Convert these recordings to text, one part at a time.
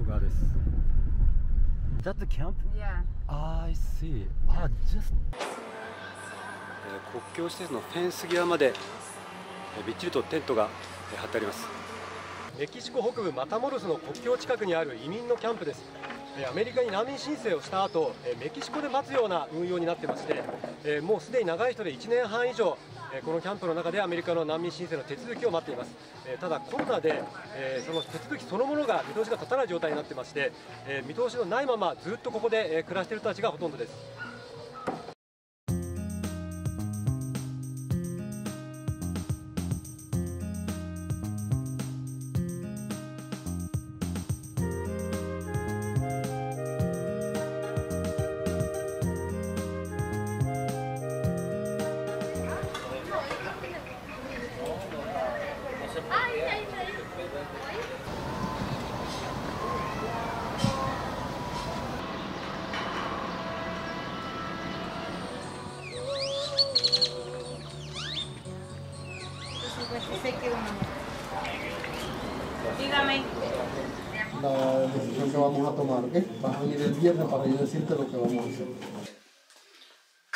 向こう側です Is that the camp? Yeah. I see. Ah, just 国境施設のフェンス際までびっちりとテントが張ってありますメキシコ北部マタモロスの国境近くにある移民のキャンプですアメリカに難民申請をした後メキシコで待つような運用になってましてもうすでに長い人で1年半以上このキャンプの中でアメリカの難民申請の手続きを待っています。ただコロナでその手続きそのものが見通しが立たない状態になってまして見通しのないままずっとここで暮らしている人たちがほとんどです。Dígame. La decisión que vamos a tomar, ¿ok? Vas a venir el viernes para yo decirte lo que vamos a hacer.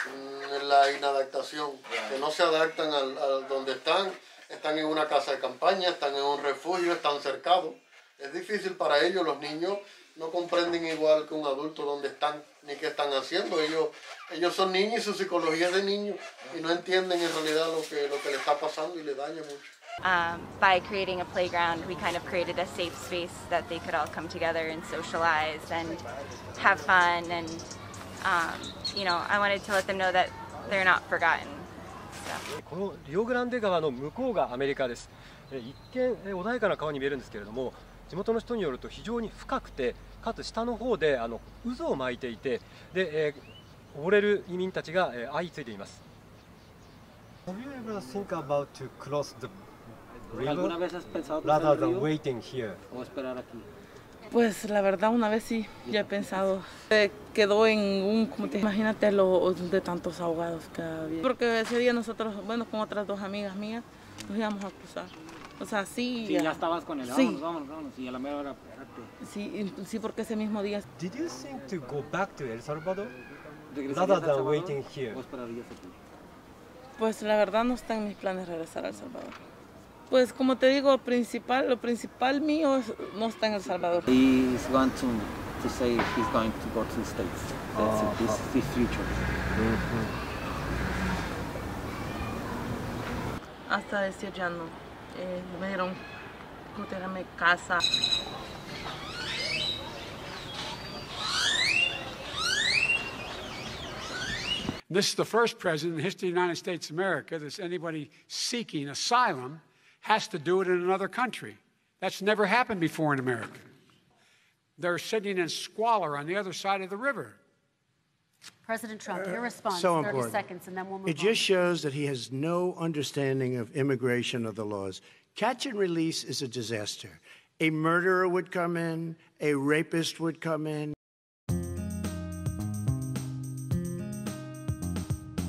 Mm, La inadaptación, que no se adaptan al, al donde están, están en una casa de campaña, están en un refugio, están cercados. Es difícil para ellos, los niños no comprenden igual que un adulto dónde están ni qué están haciendo. Ellos, ellos son niños y su psicología es de niños y no entienden en realidad lo que, lo que le está pasando y le daña mucho. Um, by creating a playground, we kind of created a safe space that they could all come together and socialize and have fun. And, um, you know, I wanted to let them know that they're not forgotten. このリオグランデ川の向こうがアメリカです。一見穏やかな川に見えるんですけれども、地元の人によると非常に深くて、かつ下の方であの渦を巻いていて、で、えー、溺れる移民たちが、えー、相次いでいます。Have you ever think about to cross the ¿Alguna vez has pensado rather than waiting here? o esperar aquí? Pues la verdad una vez sí, ya he pensado. Eh, quedó en un, como te imagínate lo de tantos ahogados que había. Porque ese día nosotros, bueno, con otras dos amigas mías, nos íbamos a cruzar. O sea, sí. Sí, ya, estabas con él. Sí. Vámonos, vámonos, vámonos. Y a la mera hora, espérate. Sí, sí, porque ese mismo día. Did you think to go back to El Salvador ¿Regresarías rather a El than waiting here? Pues la verdad no está en mis planes regresar a El Salvador. Pues como te digo, principal, lo principal mío no está en El Salvador. He's going to, to say he's going to go to the States. That's it. This is his future. Hasta decir ya no. Eh, me te dígame, casa. This is the first president in the history of the United States of America that anybody seeking asylum has to do it in another country. That's never happened before in America. They're sitting in squalor on the other side of the river. President Trump, your response, so 30 important. seconds, and then we'll move It on. just shows that he has no understanding of immigration or the laws. Catch and release is a disaster. A murderer would come in, a rapist would come in.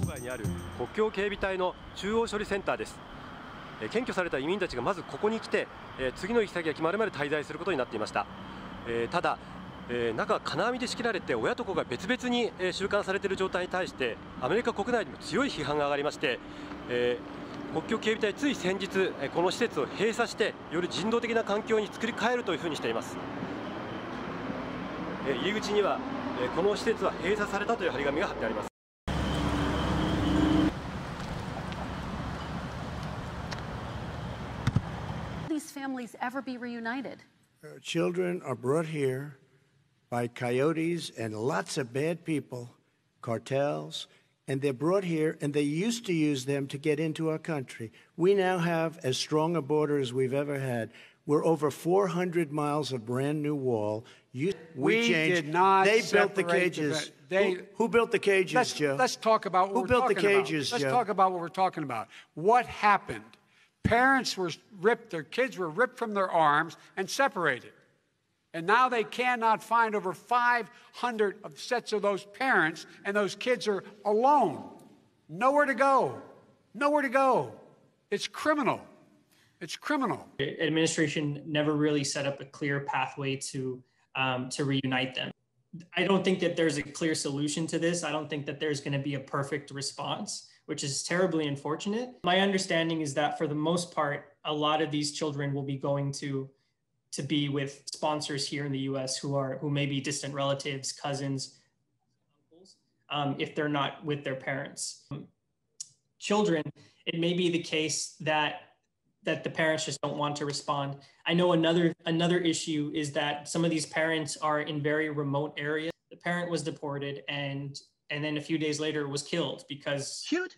郊外にある国境警備隊の中央処理センターですえー 検挙された移民たちがまずここに来て、え次の行き先が決まるまで滞在することになっていました、えただ、え中は金網で仕切られて親と子が別々に、え収監されている状態に対してアメリカ国内にも強い批判が上がりまして、え国境警備隊つい先日えこの施設を閉鎖してより人道的な環境に作り変えるというふうにしています。え入り口にはえこの施設は閉鎖されたという張り紙が貼ってあります。Families ever be reunited? Uh, Children are brought here by coyotes and lots of bad people, cartels, and they're brought here and they used to use them to get into our country. We now have as strong a border as we've ever had. We're over 400 miles of brand new wall. You, we, We changed. did not They built the separate the cages. they- who, who built the cages, Let's, Joe? let's talk about what Who we're built the talking about. cages, Let's Joe? talk about what we're talking about. What happened? Parents were ripped, their kids were ripped from their arms and separated. And now they cannot find over 500 of sets of those parents, and those kids are alone. Nowhere to go. Nowhere to go. It's criminal. It's criminal. administration never really set up a clear pathway to um, to reunite them. I don't think that there's a clear solution to this. I don't think that there's going to be a perfect response, which is terribly unfortunate. My understanding is that for the most part, a lot of these children will be going to to be with sponsors here in the U.S. who are who may be distant relatives, cousins, uncles, um, if they're not with their parents. Children, it may be the case that that the parents just don't want to respond. I know another another issue is that some of these parents are in very remote areas. The parent was deported and and then a few days later was killed because Cute.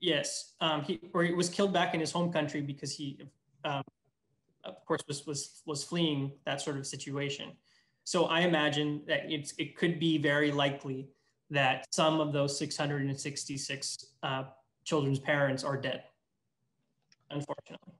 yes, um, he or he was killed back in his home country because he, um, of course, was was was fleeing that sort of situation. So I imagine that it's it could be very likely that some of those 666 uh, children's parents are dead unfortunately.